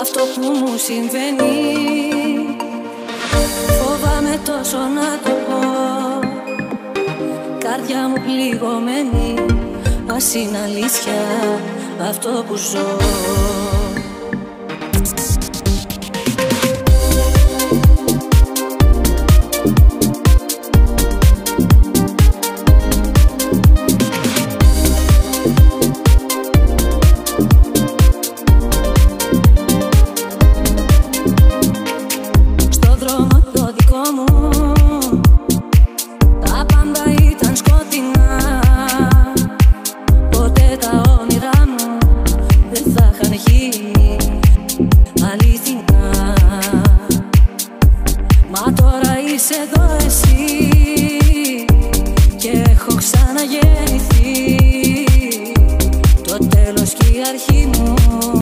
αυτό που μου συμβαίνει. Φοβάμαι τόσο να το πω. Καρδιά μου πληγωμένη. Ας είναι αλήθεια αυτό που ζω Μα τώρα είσαι εδώ εσύ Και έχω ξαναγεννηθεί. Το τέλος και η αρχή μου.